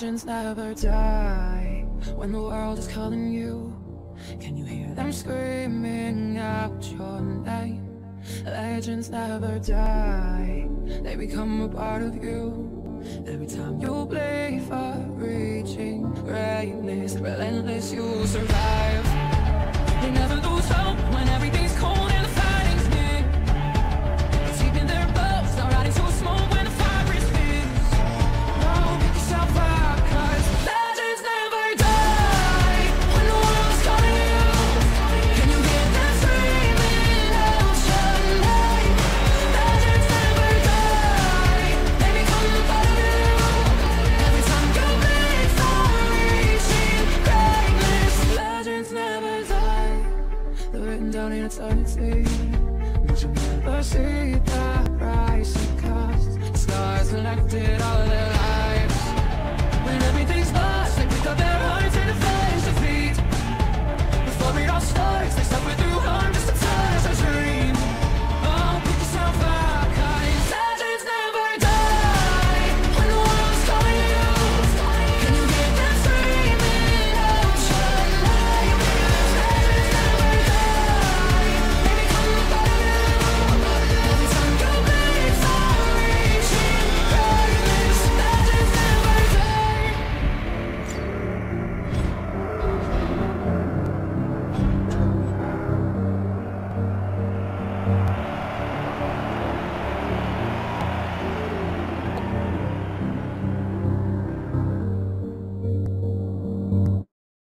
Legends never die when the world is calling you. Can you hear them screaming out your name? Legends never die, they become a part of you. Every time you play for reaching greatness, relentless you survive. They never lose down in eternity. But you'll never see the price it costs. Stars collected all